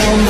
I'm